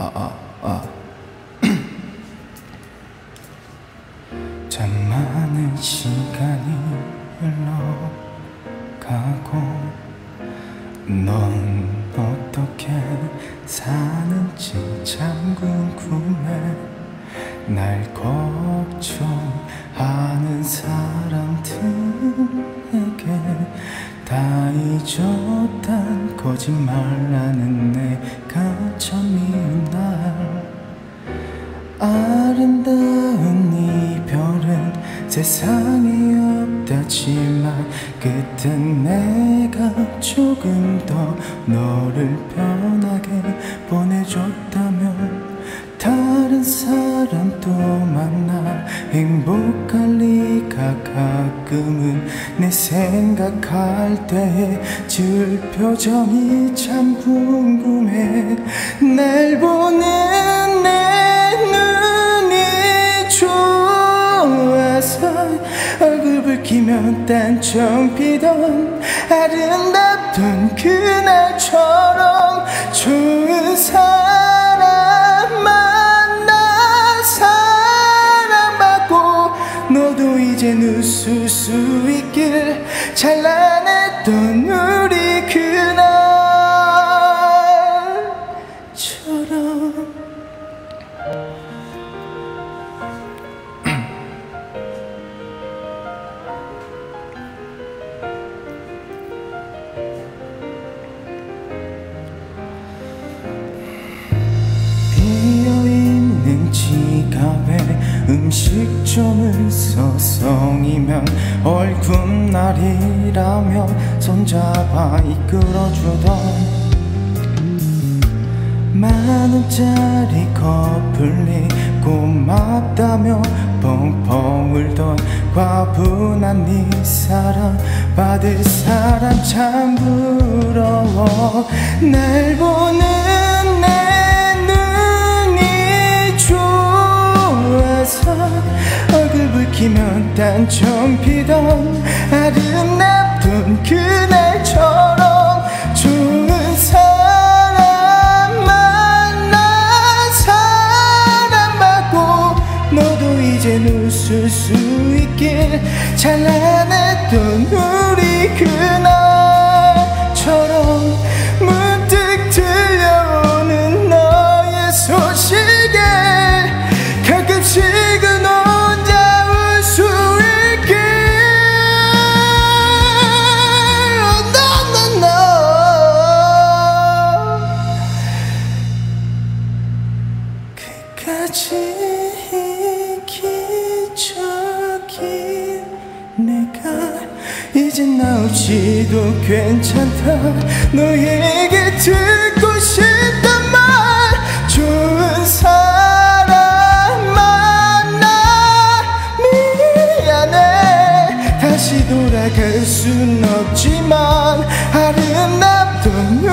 아, 아, 아. 참 많은 시간이 흘러가고 넌 어떻게 사는지 참 궁금해 날 걱정하는 사람들에게 다 잊었단 거짓말하는 내가 참 미운 날 아름다운 이별은 세상에 없다지만 그땐 내가 조금 더 너를 편하게 보내줬다면 다른 사람 또 만나 행복할 리가 가끔은 내 생각할 때의 줄 표정이 참 궁금해. 날 보는 내 얼굴 붉히면 딴청 피던 아름답던 그날처럼 좋은 사람 만나 사랑받고 너도 이젠 웃을 수 있길 찬란했던 우리 서성이면 얼굴날이라며 손잡아 이끌어주던 만원짜리 커플이 고맙다며 펑펑 울던 과분한 네 사랑 받을 사람 참 부러워. 날 보는 내 딴청 피던 아름답던 그날처럼 좋은 사람 만나 사랑받고 너도 이젠 웃을 수 있길 찬란했던 그까지 기적인 내가 이제 나오지도 괜찮다. 너에게 듣고 싶단 말 좋은 사람 만나. 미안해. 다시 돌아갈 순 없지만 아름답던